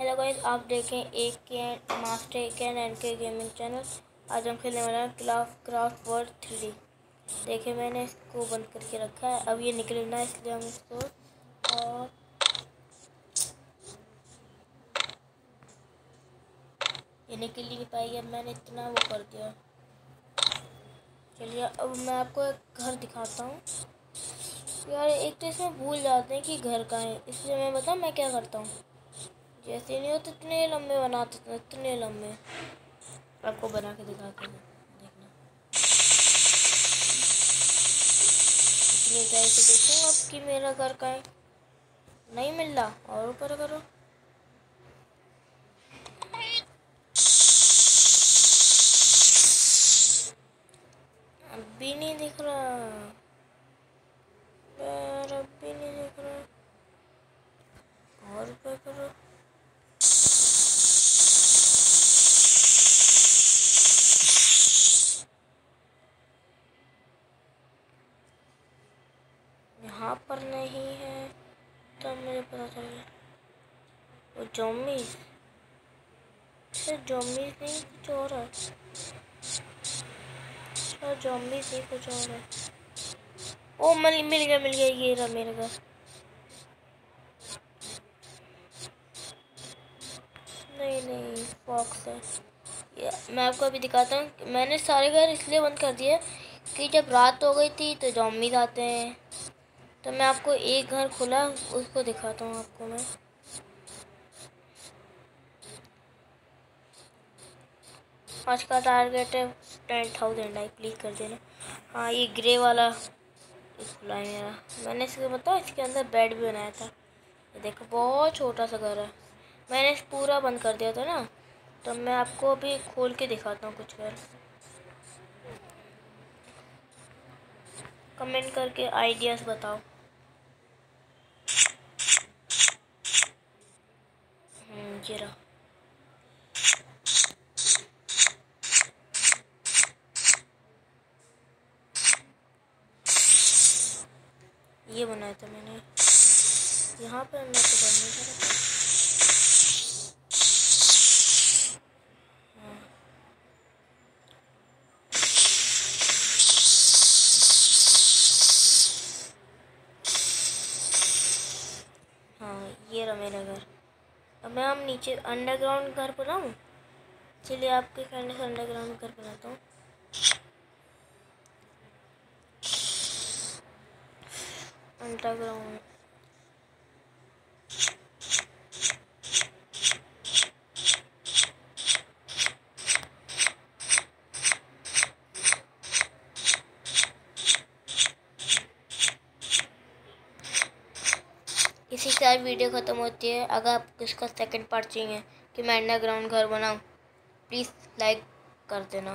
Hello guys आप देखें एक के मास्टर के एन के गेमिंग चैनल आज हम खेलने वाले हैं क्लाफ क्राफ्ट वर्ल्ड थ्री देखे मैंने इसको बंद करके रखा है। अब ये निकलना है, इसलिए हम इसको और ये निकल नहीं पाएगी, अब मैंने इतना वो कर दिया। चलिए, अब मैं आपको एक घर दिखाता हूँ। यार, एक तो इसमें भूल जाते हैं कि घर का है। इसलिए मैं बताऊँ मैं क्या करता हूँ? जैसे नहीं होते इतने लंबे बनाते थे इतने लंबे। आपको बना के दिखाते हैं। देखना। इतनी ऊंचाई से देखूँ अब कि मेरा घर का है। नहीं मिल रहा। और ऊपर करो। अब भी नहीं दिख रहा। अब भी नहीं दिख रहा और ऊपर करो यहाँ पर नहीं है तब मुझे पता चला वो जोमीज जोमीज नहीं, कुछ और है। जोमीज नहीं, कुछ और है। ओ, मिल मिल गया मिल गया, ये रहा मेरे घर। नहीं नहीं फॉक्स है। मैं आपको अभी दिखाता हूँ मैंने सारे घर इसलिए बंद कर दिए कि जब रात हो गई थी तो जॉम्बीज आते हैं। तो मैं आपको एक घर खुला उसको दिखाता हूँ आपको मैं। आज का टारगेट है टेन थाउज़ेंड आई क्लिक कर देना। हाँ ये ग्रे वाला खुला है मेरा। मैंने इसके, बताओ इसके अंदर बेड भी बनाया था। ये देखो, बहुत छोटा सा घर है। मैंने इस पूरा बंद कर दिया था ना। तो मैं आपको अभी खोल के दिखाता हूँ कुछ घर। कमेंट करके आइडियाज़ बताओ। रहा ये बनाया था मैंने। यहाँ पर मैं तो बन नहीं था हाँ ये रहा मेरा घर। अब मैं हम नीचे अंडरग्राउंड घर बनाऊँ चलिए आपके कहने से अंडरग्राउंड घर बनाता हूँ। अंडरग्राउंड इसी के साथ वीडियो ख़त्म होती है। अगर आप इसका सेकंड पार्ट चाहिए कि मैं अंडरग्राउंड घर बनाऊँ प्लीज़ लाइक कर देना।